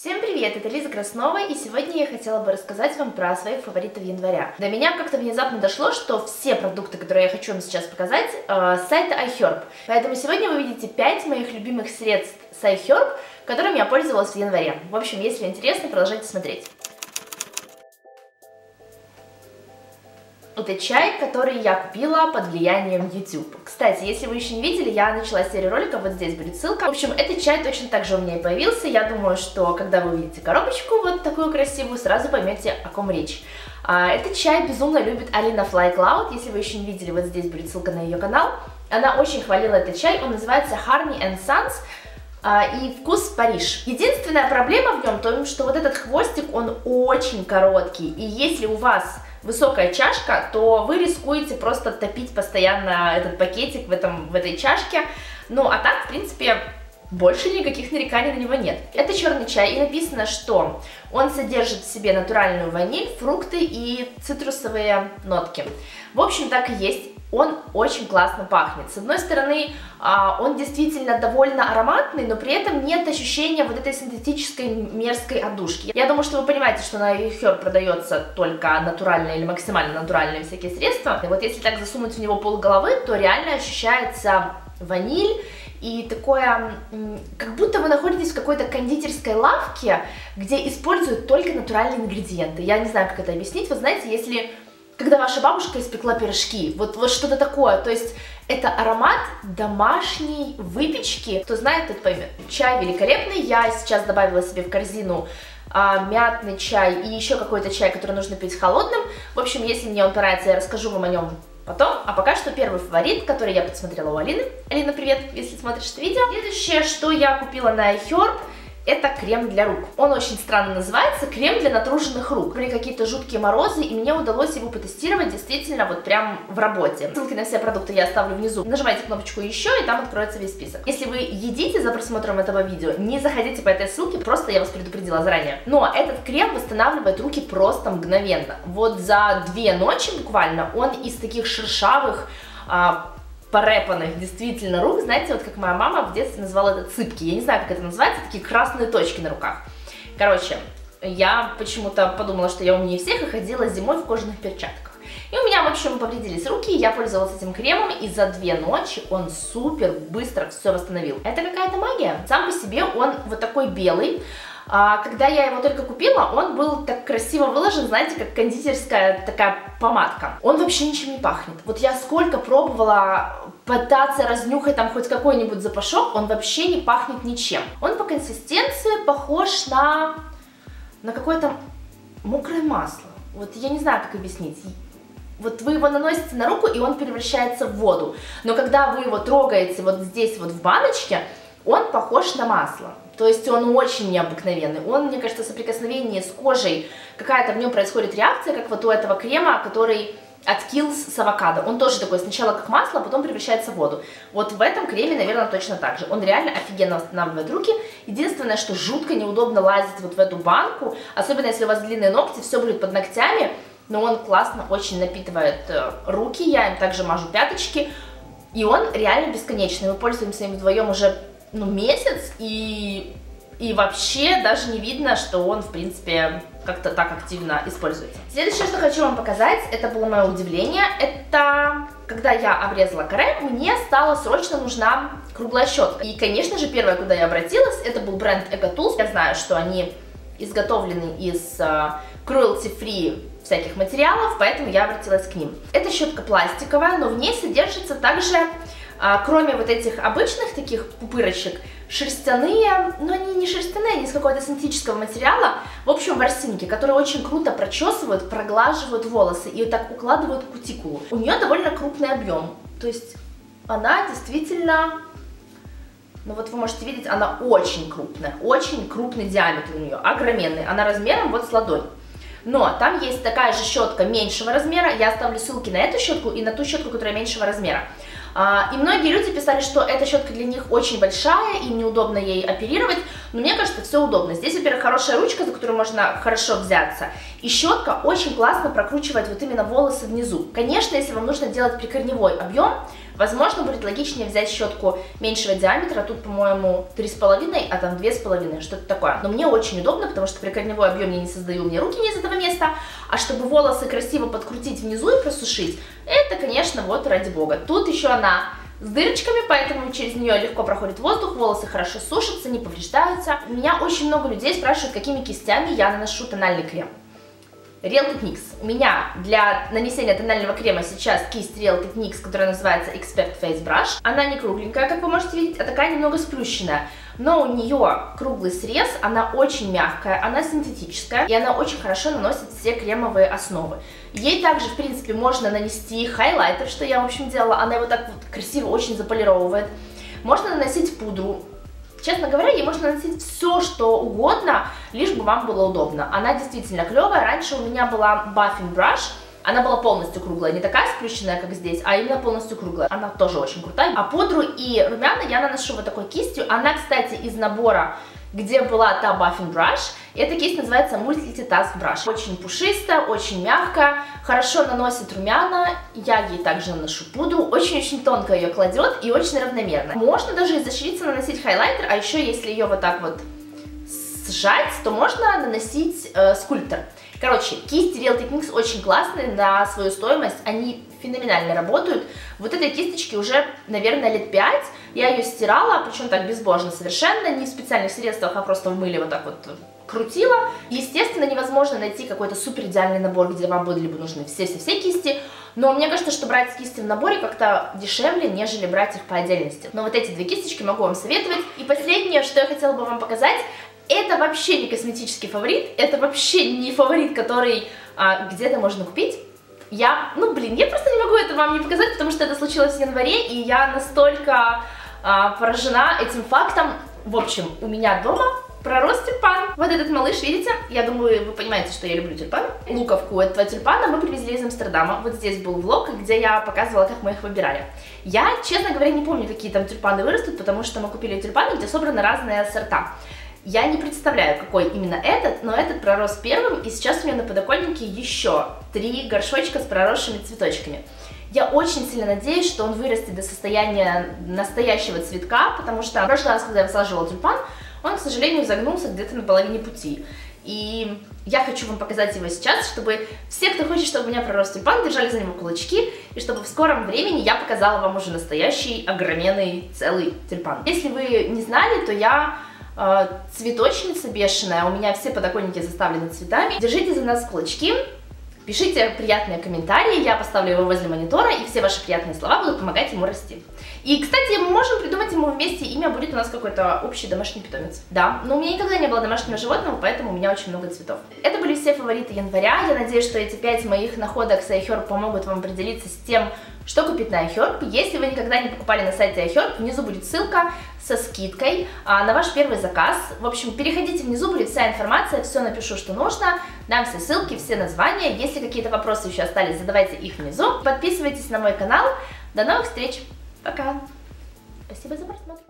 Всем привет, это Лиза Краснова, и сегодня я хотела бы рассказать вам про своих фаворитов января. До меня как-то внезапно дошло, что все продукты, которые я хочу вам сейчас показать, э, с сайта iHerb. Поэтому сегодня вы видите 5 моих любимых средств с iHerb, которыми я пользовалась в январе. В общем, если интересно, продолжайте смотреть. Это чай, который я купила под влиянием YouTube. Кстати, если вы еще не видели, я начала серию роликов, вот здесь будет ссылка. В общем, этот чай точно так же у меня и появился. Я думаю, что когда вы увидите коробочку вот такую красивую, сразу поймете, о ком речь. А, этот чай безумно любит Алина Fly Cloud. Если вы еще не видели, вот здесь будет ссылка на ее канал. Она очень хвалила этот чай, он называется Harney and Sons а, и вкус Париж. Единственная проблема в нем в том, что вот этот хвостик, он очень короткий, и если у вас высокая чашка, то вы рискуете просто топить постоянно этот пакетик в, этом, в этой чашке. Ну, а так, в принципе, больше никаких нареканий на него нет. Это черный чай, и написано, что он содержит в себе натуральную ваниль, фрукты и цитрусовые нотки. В общем, так и есть он очень классно пахнет. С одной стороны, а, он действительно довольно ароматный, но при этом нет ощущения вот этой синтетической мерзкой одушки. Я думаю, что вы понимаете, что на Хер продается только натуральные или максимально натуральные всякие средства. И вот если так засунуть в него пол головы, то реально ощущается ваниль и такое, как будто вы находитесь в какой-то кондитерской лавке, где используют только натуральные ингредиенты. Я не знаю, как это объяснить. Вы знаете, если когда ваша бабушка испекла пирожки, вот, вот что-то такое, то есть это аромат домашней выпечки, кто знает, тот поймет. Чай великолепный, я сейчас добавила себе в корзину а, мятный чай и еще какой-то чай, который нужно пить холодным. В общем, если мне он понравится, я расскажу вам о нем потом. А пока что первый фаворит, который я подсмотрела у Алины. Алина, привет, если смотришь это видео. Следующее, что я купила на iHerb, это крем для рук. Он очень странно называется, крем для натруженных рук. Были какие-то жуткие морозы, и мне удалось его потестировать действительно вот прям в работе. Ссылки на все продукты я оставлю внизу. Нажимайте кнопочку еще, и там откроется весь список. Если вы едите за просмотром этого видео, не заходите по этой ссылке, просто я вас предупредила заранее. Но этот крем восстанавливает руки просто мгновенно. Вот за две ночи буквально он из таких шершавых, а, порепанных действительно рук, знаете, вот как моя мама в детстве называла это цыпки, я не знаю, как это называется, такие красные точки на руках. Короче, я почему-то подумала, что я умнее всех и ходила зимой в кожаных перчатках. И у меня, в общем, повредились руки, я пользовалась этим кремом, и за две ночи он супер быстро все восстановил. Это какая-то магия. Сам по себе он вот такой белый, а, когда я его только купила, он был так красиво выложен, знаете, как кондитерская такая помадка. Он вообще ничем не пахнет. Вот я сколько пробовала пытаться разнюхать там хоть какой-нибудь запашок, он вообще не пахнет ничем. Он по консистенции похож на, на какое-то мокрое масло. Вот я не знаю, как объяснить. Вот вы его наносите на руку, и он превращается в воду. Но когда вы его трогаете вот здесь вот в баночке, он похож на масло. То есть он очень необыкновенный. Он, мне кажется, соприкосновение с кожей, какая-то в нем происходит реакция, как вот у этого крема, который от Kills с авокадо. Он тоже такой сначала как масло, а потом превращается в воду. Вот в этом креме, наверное, точно так же. Он реально офигенно восстанавливает руки. Единственное, что жутко неудобно лазить вот в эту банку, особенно если у вас длинные ногти, все будет под ногтями, но он классно очень напитывает э, руки, я им также мажу пяточки, и он реально бесконечный. Мы пользуемся им вдвоем уже ну, месяц, и, и вообще даже не видно, что он, в принципе, как-то так активно используется. Следующее, что хочу вам показать, это было мое удивление, это когда я обрезала каре, мне стала срочно нужна круглая щетка. И, конечно же, первое, куда я обратилась, это был бренд EcoTools. Я знаю, что они изготовлены из uh, cruelty-free всяких материалов, поэтому я обратилась к ним. Эта щетка пластиковая, но в ней содержится также а, кроме вот этих обычных таких пупырочек, шерстяные, но они не шерстяные, они из какого-то синтетического материала, в общем, ворсинки, которые очень круто прочесывают, проглаживают волосы и вот так укладывают кутикулу. У нее довольно крупный объем, то есть она действительно, ну вот вы можете видеть, она очень крупная, очень крупный диаметр у нее, огроменный, она размером вот с ладонь. Но там есть такая же щетка меньшего размера, я оставлю ссылки на эту щетку и на ту щетку, которая меньшего размера. А, и многие люди писали, что эта щетка для них очень большая, им неудобно ей оперировать, но мне кажется, все удобно. Здесь, во-первых, хорошая ручка, за которую можно хорошо взяться, и щетка очень классно прокручивает вот именно волосы внизу. Конечно, если вам нужно делать прикорневой объем, Возможно, будет логичнее взять щетку меньшего диаметра, тут, по-моему, 3,5, а там 2,5, что-то такое. Но мне очень удобно, потому что при корневой объем я не создаю, у меня руки не из этого места, а чтобы волосы красиво подкрутить внизу и просушить, это, конечно, вот ради бога. Тут еще она с дырочками, поэтому через нее легко проходит воздух, волосы хорошо сушатся, не повреждаются. Меня очень много людей спрашивают, какими кистями я наношу тональный крем. Real Techniques. У меня для нанесения тонального крема сейчас кисть Real Techniques, которая называется Expert Face Brush. Она не кругленькая, как вы можете видеть, а такая немного сплющенная. Но у нее круглый срез, она очень мягкая, она синтетическая, и она очень хорошо наносит все кремовые основы. Ей также, в принципе, можно нанести хайлайтер, что я, в общем, делала. Она его так вот красиво очень заполировывает. Можно наносить пудру, Честно говоря, ей можно наносить все, что угодно, лишь бы вам было удобно. Она действительно клевая. Раньше у меня была Buffing Brush, она была полностью круглая, не такая сплющенная, как здесь, а именно полностью круглая. Она тоже очень крутая. А пудру и румяна я наношу вот такой кистью. Она, кстати, из набора где была та Buffing Brush. Эта кисть называется Multitask Brush. Очень пушистая, очень мягкая, хорошо наносит румяна, я ей также наношу пудру, очень-очень тонко ее кладет и очень равномерно. Можно даже изощриться наносить хайлайтер, а еще если ее вот так вот сжать, то можно наносить э, скульптор. Короче, кисти Real Techniques очень классные на свою стоимость, они феноменально работают. Вот этой кисточке уже, наверное, лет 5, я ее стирала, причем так безбожно совершенно, не в специальных средствах, а просто в мыле вот так вот крутила. Естественно, невозможно найти какой-то супер идеальный набор, где вам были бы нужны все-все-все кисти, но мне кажется, что брать кисти в наборе как-то дешевле, нежели брать их по отдельности. Но вот эти две кисточки могу вам советовать. И последнее, что я хотела бы вам показать, это вообще не косметический фаворит, это вообще не фаворит, который а, где-то можно купить. Я, ну блин, я просто не могу это вам не показать, потому что это случилось в январе, и я настолько а, поражена этим фактом. В общем, у меня дома пророс тюльпан. Вот этот малыш, видите? Я думаю, вы понимаете, что я люблю тюльпаны. Луковку этого тюльпана мы привезли из Амстердама. Вот здесь был влог, где я показывала, как мы их выбирали. Я, честно говоря, не помню, какие там тюльпаны вырастут, потому что мы купили тюльпаны, где собраны разные сорта. Я не представляю, какой именно этот, но этот пророс первым, и сейчас у меня на подоконнике еще три горшочка с проросшими цветочками. Я очень сильно надеюсь, что он вырастет до состояния настоящего цветка, потому что в прошлый раз, когда я высаживала тюльпан, он, к сожалению, загнулся где-то на половине пути. И я хочу вам показать его сейчас, чтобы все, кто хочет, чтобы у меня пророс тюльпан, держали за него кулачки, и чтобы в скором времени я показала вам уже настоящий, огроменный, целый тюльпан. Если вы не знали, то я цветочница бешеная, у меня все подоконники заставлены цветами. Держите за нас кулачки, пишите приятные комментарии, я поставлю его возле монитора, и все ваши приятные слова будут помогать ему расти. И, кстати, мы можем придумать ему вместе имя, будет у нас какой-то общий домашний питомец. Да, но у меня никогда не было домашнего животного, поэтому у меня очень много цветов. Это были все фавориты января, я надеюсь, что эти пять моих находок с iHerb помогут вам определиться с тем, что купить на iHerb. Если вы никогда не покупали на сайте iHerb, внизу будет ссылка со скидкой а, на ваш первый заказ. В общем, переходите внизу, будет вся информация, все напишу, что нужно, дам все ссылки, все названия. Если какие-то вопросы еще остались, задавайте их внизу. Подписывайтесь на мой канал. До новых встреч! Пока! Спасибо за просмотр!